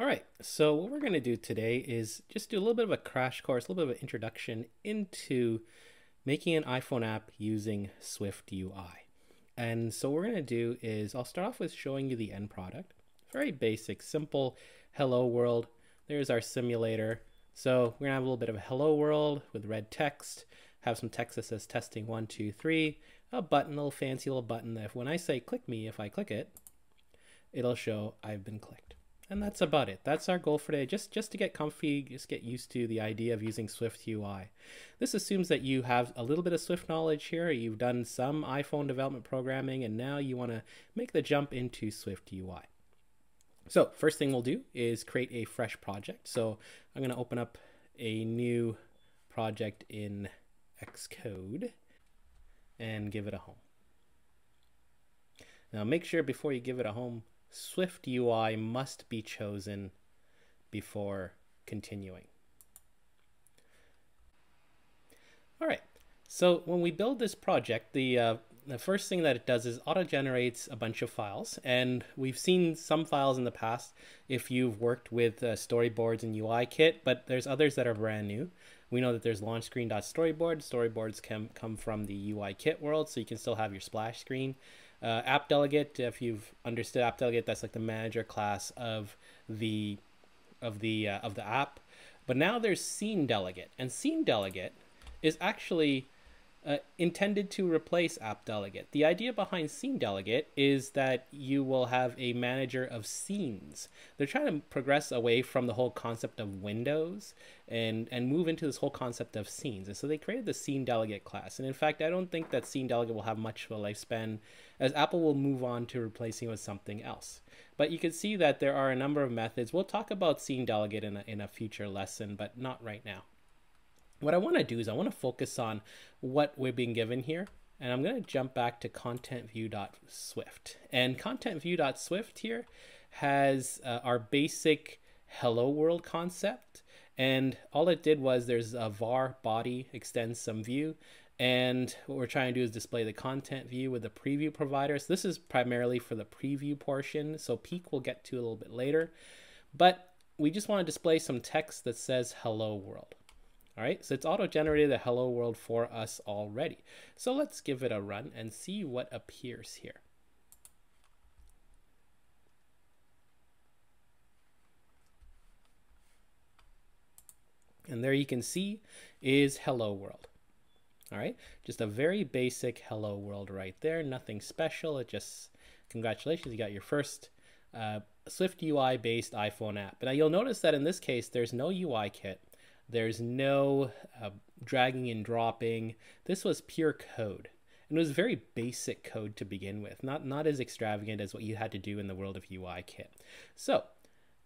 All right, so what we're going to do today is just do a little bit of a crash course, a little bit of an introduction into making an iPhone app using Swift UI. And so what we're going to do is I'll start off with showing you the end product. Very basic, simple hello world. There's our simulator. So we're going to have a little bit of a hello world with red text, have some text that says testing one, two, three, a button, a little fancy little button that if when I say click me, if I click it, it'll show I've been clicked and that's about it. That's our goal for today. Just just to get comfy, just get used to the idea of using Swift UI. This assumes that you have a little bit of Swift knowledge here. You've done some iPhone development programming, and now you want to make the jump into Swift UI. So first thing we'll do is create a fresh project. So I'm going to open up a new project in Xcode and give it a home. Now make sure before you give it a home Swift UI must be chosen before continuing. All right, so when we build this project, the, uh, the first thing that it does is auto-generates a bunch of files. And we've seen some files in the past if you've worked with uh, storyboards and UI kit, but there's others that are brand new. We know that there's launch screen.storyboard. Storyboards can come from the UI kit world, so you can still have your splash screen. Uh, app delegate, if you've understood app delegate, that's like the manager class of the of the uh, of the app. But now there's scene delegate, and scene delegate is actually uh, intended to replace app delegate. The idea behind scene delegate is that you will have a manager of scenes. They're trying to progress away from the whole concept of windows and and move into this whole concept of scenes. And so they created the scene delegate class. And in fact, I don't think that scene delegate will have much of a lifespan as Apple will move on to replacing it with something else. But you can see that there are a number of methods. We'll talk about scene delegate in a, in a future lesson, but not right now. What I want to do is I want to focus on what we're being given here. And I'm going to jump back to contentview.swift. And contentview.swift here has uh, our basic hello world concept. And all it did was there's a var body extends some view. And what we're trying to do is display the content view with the preview provider. So this is primarily for the preview portion. So peek we'll get to a little bit later. But we just want to display some text that says hello world. All right, so it's auto-generated a hello world for us already. So let's give it a run and see what appears here. And there you can see is hello world. All right, just a very basic hello world right there. Nothing special. It just, congratulations, you got your first uh, Swift UI based iPhone app. But now you'll notice that in this case, there's no UI kit. There's no uh, dragging and dropping. This was pure code. And it was very basic code to begin with, not, not as extravagant as what you had to do in the world of UI kit. So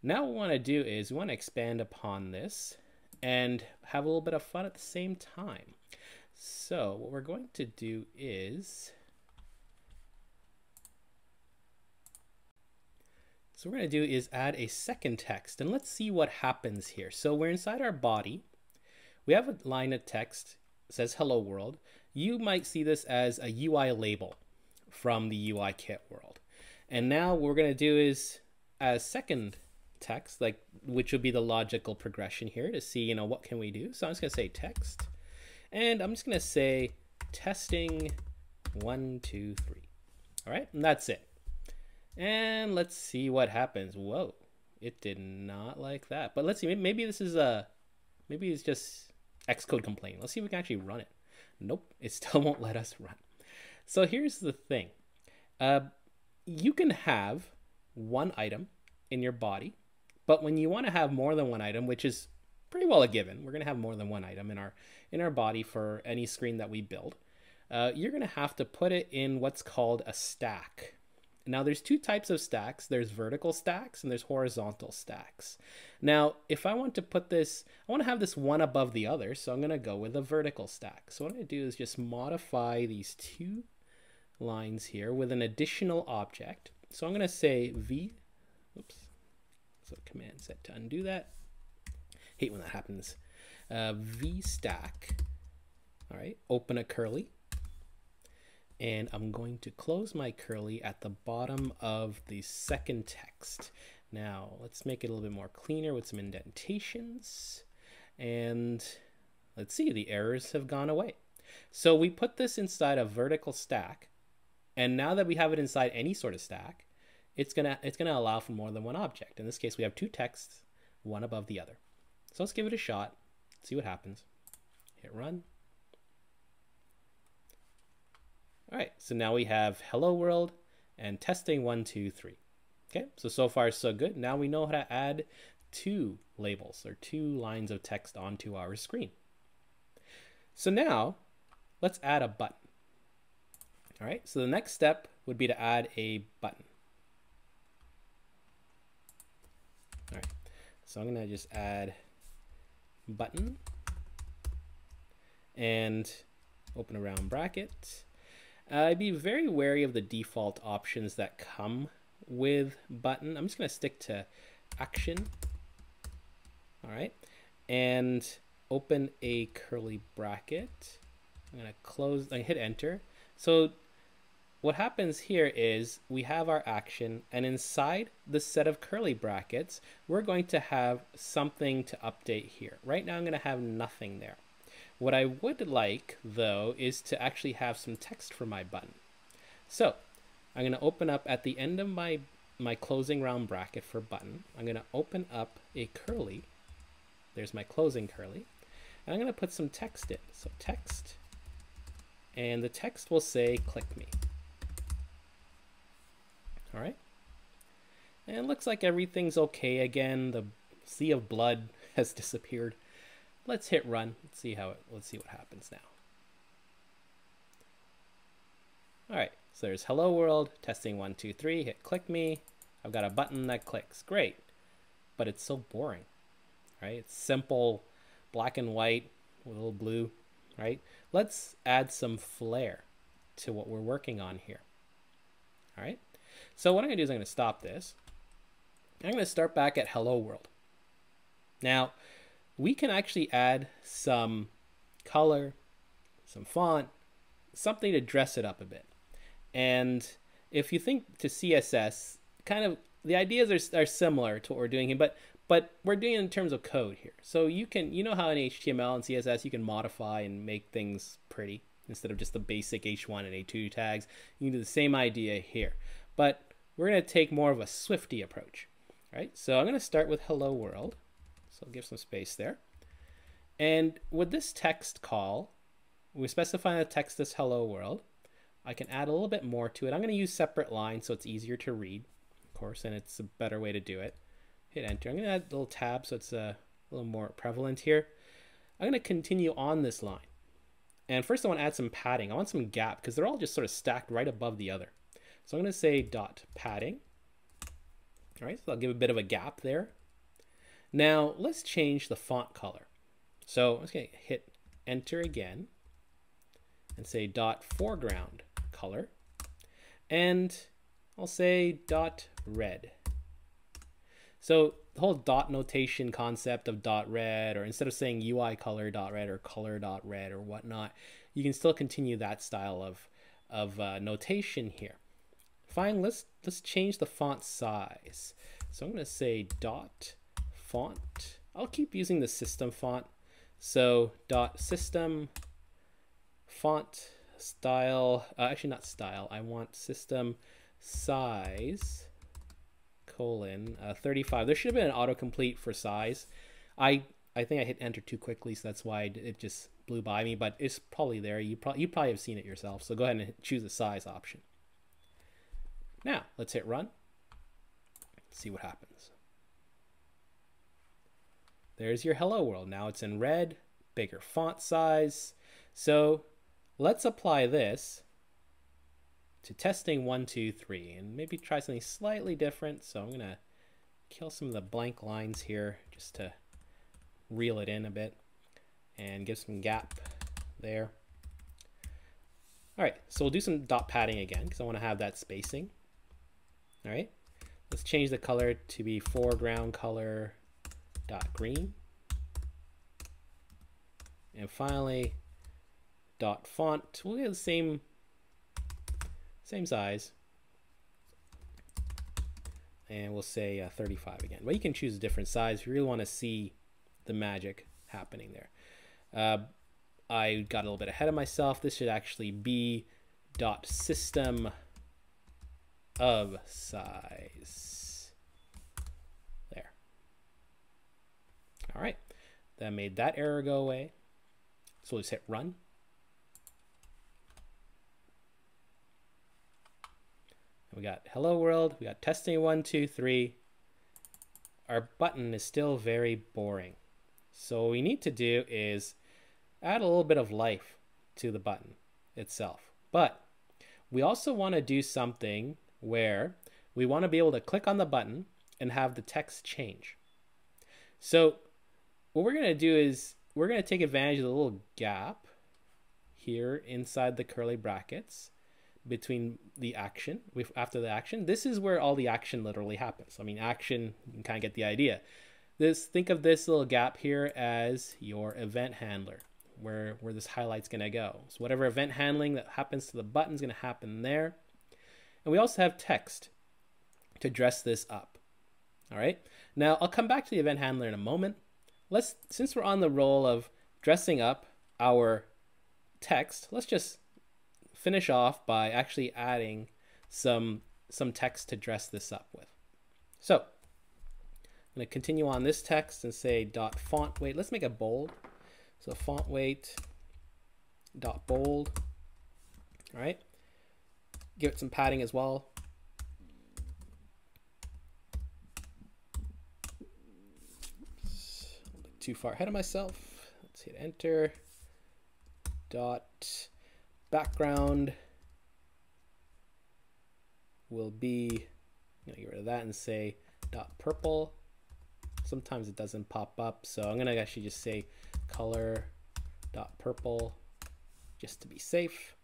now what we want to do is we want to expand upon this and have a little bit of fun at the same time. So what we're going to do is So what we're going to do is add a second text and let's see what happens here. So we're inside our body. We have a line of text says hello world. You might see this as a UI label from the UI kit world. And now what we're going to do is as second text, like which would be the logical progression here to see, you know, what can we do? So I'm just going to say text and I'm just going to say testing one, two, three. All right. And that's it. And let's see what happens. Whoa, it did not like that. But let's see, maybe this is a, maybe it's just Xcode complaint. Let's see if we can actually run it. Nope, it still won't let us run. So here's the thing. Uh, you can have one item in your body, but when you want to have more than one item, which is pretty well a given, we're going to have more than one item in our in our body for any screen that we build. Uh, you're going to have to put it in what's called a stack. Now there's two types of stacks. There's vertical stacks and there's horizontal stacks. Now, if I want to put this, I want to have this one above the other, so I'm going to go with a vertical stack. So what I'm going to do is just modify these two lines here with an additional object. So I'm going to say v, oops, so command Z to undo that. Hate when that happens. Uh, v stack, all right, open a curly and I'm going to close my curly at the bottom of the second text. Now let's make it a little bit more cleaner with some indentations. And let's see, the errors have gone away. So we put this inside a vertical stack. And now that we have it inside any sort of stack, it's gonna it's gonna allow for more than one object. In this case, we have two texts, one above the other. So let's give it a shot, see what happens. Hit run. All right, so now we have hello world and testing one, two, three. Okay, so so far so good. Now we know how to add two labels or two lines of text onto our screen. So now let's add a button. All right, so the next step would be to add a button. All right, so I'm gonna just add button and open a round bracket. Uh, I'd be very wary of the default options that come with button. I'm just going to stick to action. All right. And open a curly bracket. I'm going to close, I hit enter. So what happens here is we have our action and inside the set of curly brackets, we're going to have something to update here. Right now I'm going to have nothing there. What I would like though is to actually have some text for my button. So I'm going to open up at the end of my, my closing round bracket for button. I'm going to open up a curly. There's my closing curly. And I'm going to put some text in. So text. And the text will say, click me. All right. And it looks like everything's okay again. The sea of blood has disappeared. Let's hit run. Let's see how it, let's see what happens now. All right, so there's hello world, testing one, two, three, hit click me. I've got a button that clicks, great. But it's so boring, right? It's simple, black and white a little blue, right? Let's add some flair to what we're working on here. All right, so what I'm gonna do is I'm gonna stop this. I'm gonna start back at hello world. Now, we can actually add some color, some font, something to dress it up a bit. And if you think to CSS, kind of the ideas are, are similar to what we're doing here, but but we're doing it in terms of code here. So you can you know how in HTML and CSS you can modify and make things pretty instead of just the basic H1 and H2 tags. You can do the same idea here, but we're going to take more of a Swifty approach. Right? So I'm going to start with hello world. So I'll give some space there. And with this text call, we specify the text as hello world. I can add a little bit more to it. I'm going to use separate lines so it's easier to read, of course, and it's a better way to do it. Hit enter. I'm going to add a little tab so it's uh, a little more prevalent here. I'm going to continue on this line. And first I want to add some padding. I want some gap because they're all just sort of stacked right above the other. So I'm going to say dot padding. All right, so I'll give a bit of a gap there. Now let's change the font color. So I'm just going to hit enter again and say dot foreground color. And I'll say dot red. So the whole dot notation concept of dot red, or instead of saying UI color dot red or color dot red or whatnot, you can still continue that style of, of uh, notation here. Fine, let's, let's change the font size. So I'm going to say dot font. I'll keep using the system font. So dot system font style, uh, actually not style, I want system size colon uh, 35. There should have been an autocomplete for size. I I think I hit enter too quickly, so that's why it just blew by me, but it's probably there. You, pro you probably have seen it yourself, so go ahead and choose the size option. Now, let's hit run. See what happens. There's your hello world. Now it's in red, bigger font size. So let's apply this to testing one, two, three, and maybe try something slightly different. So I'm gonna kill some of the blank lines here just to reel it in a bit and give some gap there. All right, so we'll do some dot padding again because I want to have that spacing. All right, let's change the color to be foreground color dot green. And finally, dot font. We'll get the same, same size. and we'll say uh, 35 again. But you can choose a different size if you really want to see the magic happening there. Uh, I got a little bit ahead of myself. This should actually be dot system of size. There. All right. That made that error go away. So let's hit run. We got hello world, we got testing one, two, three. Our button is still very boring. So what we need to do is add a little bit of life to the button itself. But we also want to do something where we want to be able to click on the button and have the text change. So what we're going to do is we're going to take advantage of the little gap here inside the curly brackets between the action after the action. This is where all the action literally happens. I mean action you can kind of get the idea. This think of this little gap here as your event handler where where this highlight's going to go. So whatever event handling that happens to the button is going to happen there. And we also have text to dress this up. All right? Now i'll come back to the event handler in a moment let's since we're on the roll of dressing up our text let's just finish off by actually adding some some text to dress this up with. So I'm going to continue on this text and say dot font weight. Let's make it bold. So font weight dot bold. All right. Give it some padding as well. Too far ahead of myself. Let's hit enter. Dot background will be, gonna get rid of that and say dot purple. Sometimes it doesn't pop up, so I'm gonna actually just say color dot purple just to be safe.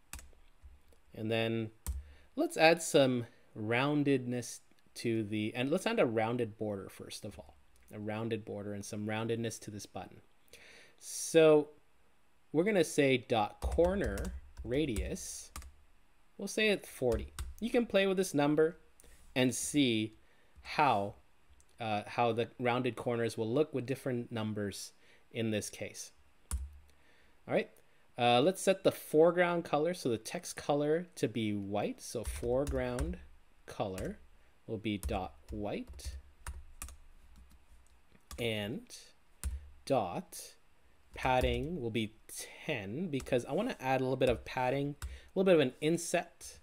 And then let's add some roundedness to the, and let's add a rounded border first of all, a rounded border and some roundedness to this button. So we're gonna say dot corner radius, we'll say it's 40. You can play with this number and see how uh, how the rounded corners will look with different numbers in this case. All right, uh, let's set the foreground color, so the text color to be white. So foreground color will be dot white and dot padding will be 10 because I want to add a little bit of padding, a little bit of an inset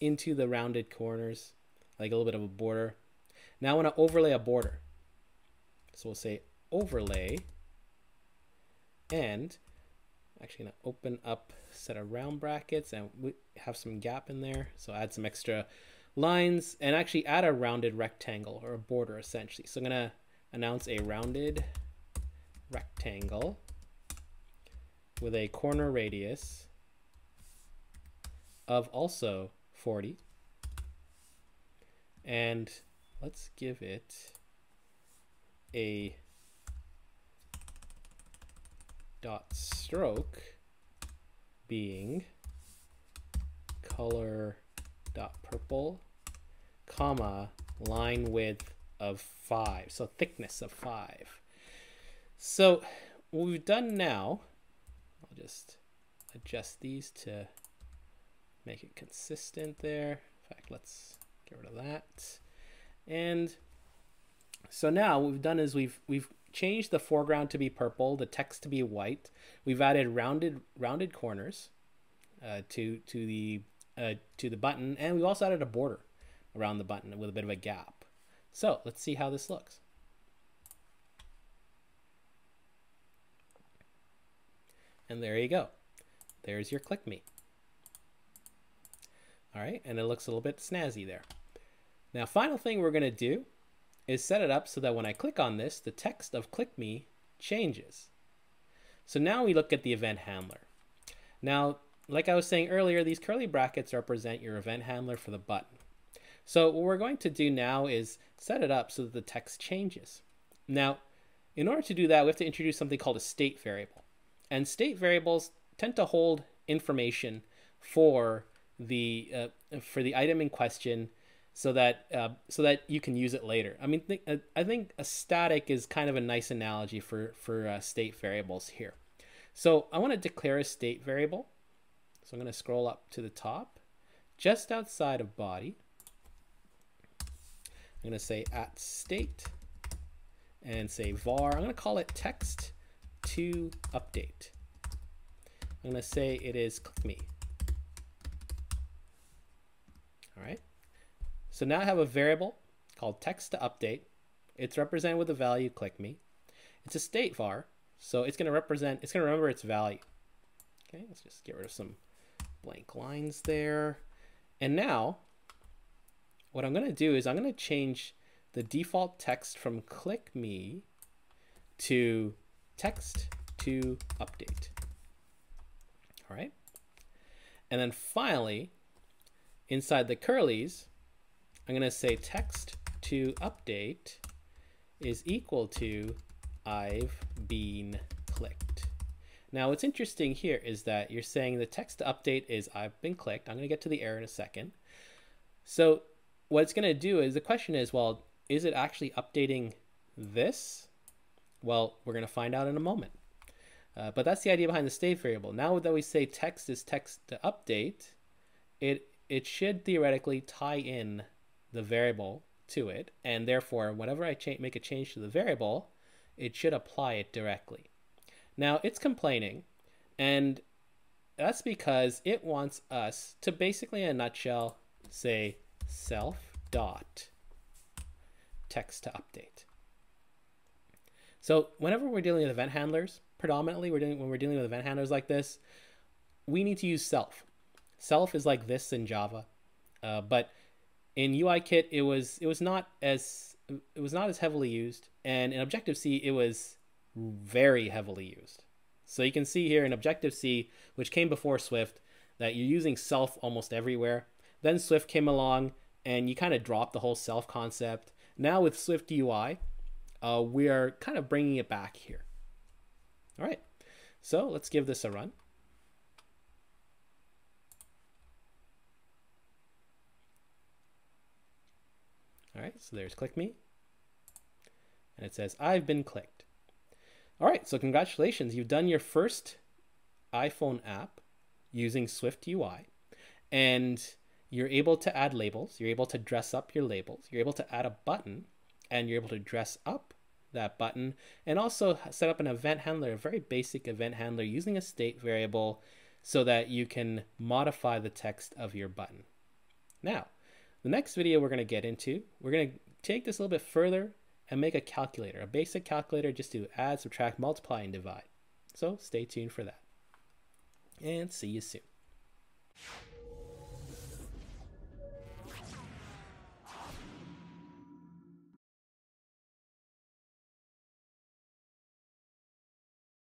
into the rounded corners, like a little bit of a border. Now I want to overlay a border. So we'll say overlay and actually going to open up set of round brackets and we have some gap in there. So add some extra lines and actually add a rounded rectangle or a border essentially. So I'm going to announce a rounded rectangle with a corner radius of also 40. And let's give it a dot stroke being color dot purple comma line width of 5 so thickness of 5 so what we've done now I'll just adjust these to make it consistent there. In fact, let's get rid of that. And so now what we've done is we've we've changed the foreground to be purple, the text to be white. We've added rounded rounded corners uh, to to the uh, to the button, and we've also added a border around the button with a bit of a gap. So let's see how this looks. And there you go. There's your click me. All right, and it looks a little bit snazzy there. Now, final thing we're going to do is set it up so that when I click on this, the text of click me changes. So now we look at the event handler. Now, like I was saying earlier, these curly brackets represent your event handler for the button. So what we're going to do now is set it up so that the text changes. Now, in order to do that, we have to introduce something called a state variable. And state variables tend to hold information for the uh, for the item in question so that uh, so that you can use it later. I mean, th- uh, I think a static is kind of a nice analogy for for uh, state variables here. So I want to declare a state variable. So I'm going to scroll up to the top, just outside of body. I'm going to say at state and say var. I'm going to call it text to update. I'm going to say it is click me. All right. So now I have a variable called text to update. It's represented with a value click me. It's a state var, so it's going to represent, it's going to remember its value. Okay, let's just get rid of some blank lines there. And now what I'm going to do is I'm going to change the default text from click me to text to update. All right. And then finally, inside the curlies, I'm going to say text to update is equal to I've been clicked. Now what's interesting here is that you're saying the text to update is I've been clicked. I'm going to get to the error in a second. So what it's going to do is the question is, well, is it actually updating this? Well, we're going to find out in a moment. Uh, but that's the idea behind the state variable. Now that we say text is text to update, it it should theoretically tie in the variable to it, and therefore, whenever I make a change to the variable, it should apply it directly. Now, it's complaining, and that's because it wants us to basically, in a nutshell, say self dot text to update. So whenever we're dealing with event handlers, predominantly we're doing when we're dealing with event handlers like this, we need to use self. Self is like this in Java, uh, but in UIKit, it was it was not as it was not as heavily used, and in Objective C, it was very heavily used. So you can see here in Objective C, which came before Swift, that you're using self almost everywhere. Then Swift came along, and you kind of dropped the whole self concept. Now with Swift UI, uh, we are kind of bringing it back here. All right, so let's give this a run. All right, so there's click me. And it says, I've been clicked. All right, so congratulations. You've done your first iPhone app using Swift UI. And you're able to add labels. You're able to dress up your labels. You're able to add a button and you're able to dress up that button and also set up an event handler, a very basic event handler using a state variable so that you can modify the text of your button. Now, the next video we're going to get into, we're going to take this a little bit further and make a calculator, a basic calculator just to add, subtract, multiply, and divide. So stay tuned for that. And see you soon.